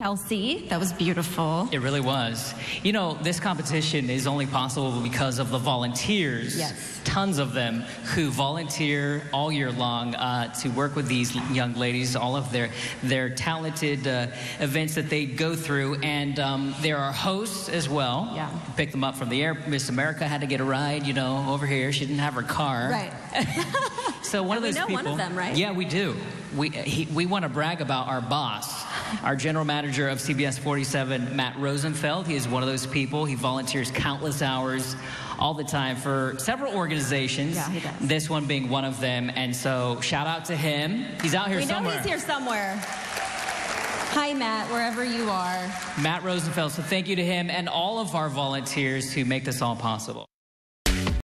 Chelsea. That was beautiful. It really was. You know, this competition is only possible because of the volunteers. Yes. Tons of them who volunteer all year long uh, to work with these young ladies, all of their their talented uh, events that they go through, and um, there are hosts as well. Yeah. Pick them up from the air. Miss America had to get a ride, you know, over here. She didn't have her car. Right. So one And of we those know people. one of them, right? Yeah, we do. We he, we want to brag about our boss, our general manager of CBS 47, Matt Rosenfeld. He is one of those people. He volunteers countless hours all the time for several organizations. Yeah, he does. This one being one of them. And so shout out to him. He's out here somewhere. we know he's here somewhere. Hi, Matt, wherever you are. Matt Rosenfeld. So thank you to him and all of our volunteers who make this all possible.